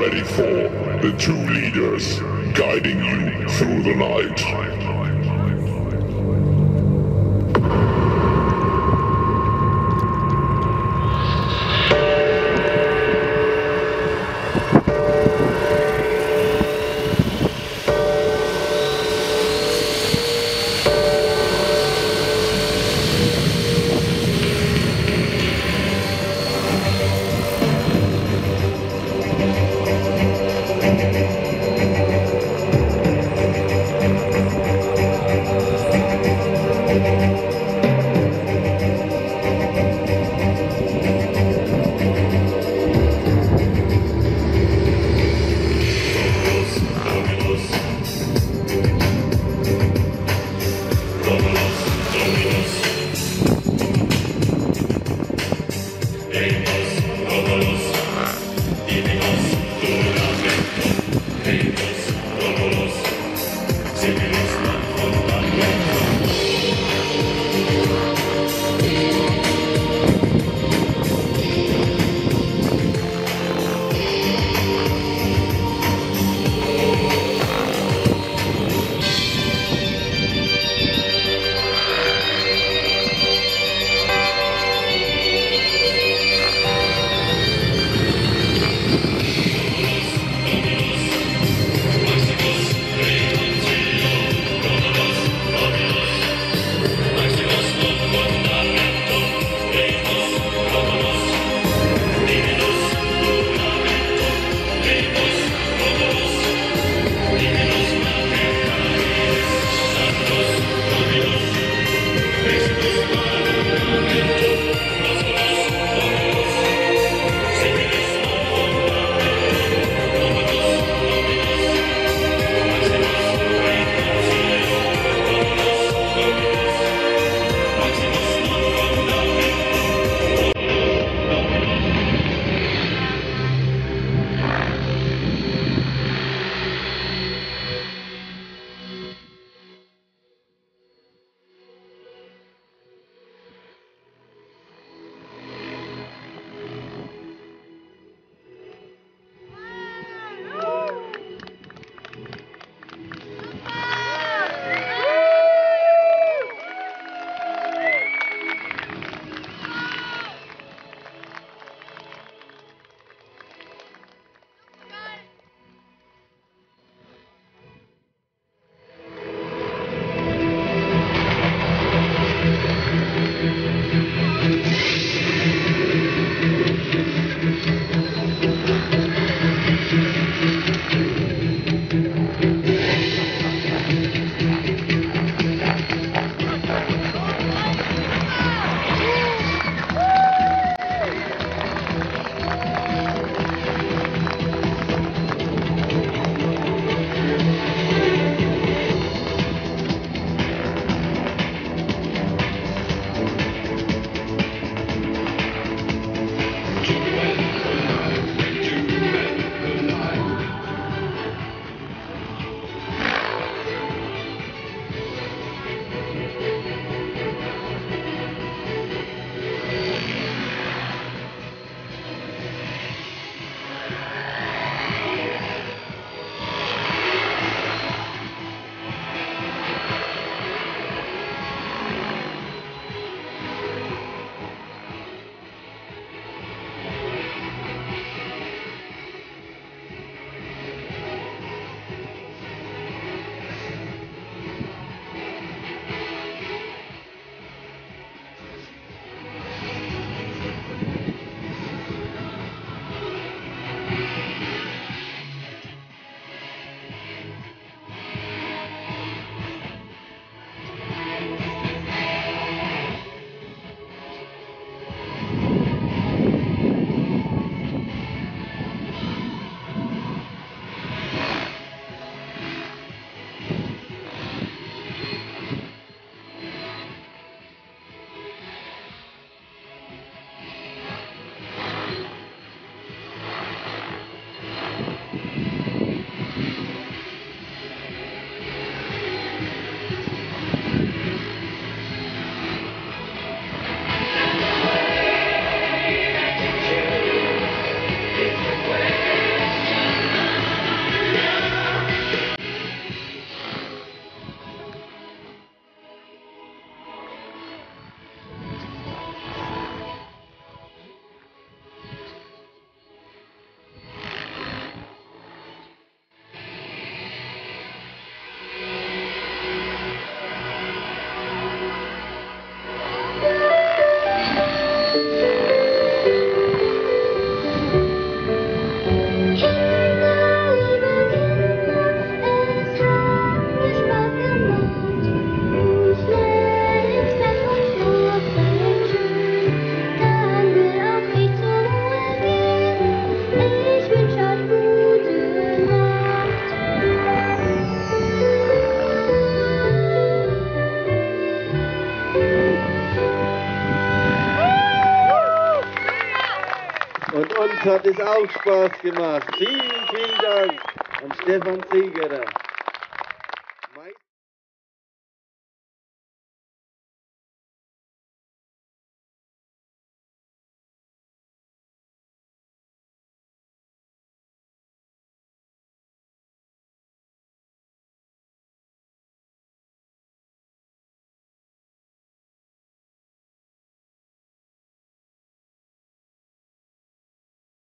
ready for the two leaders guiding you through the night. Uns hat es auch Spaß gemacht. Vielen, vielen Dank an Stefan Ziegerer.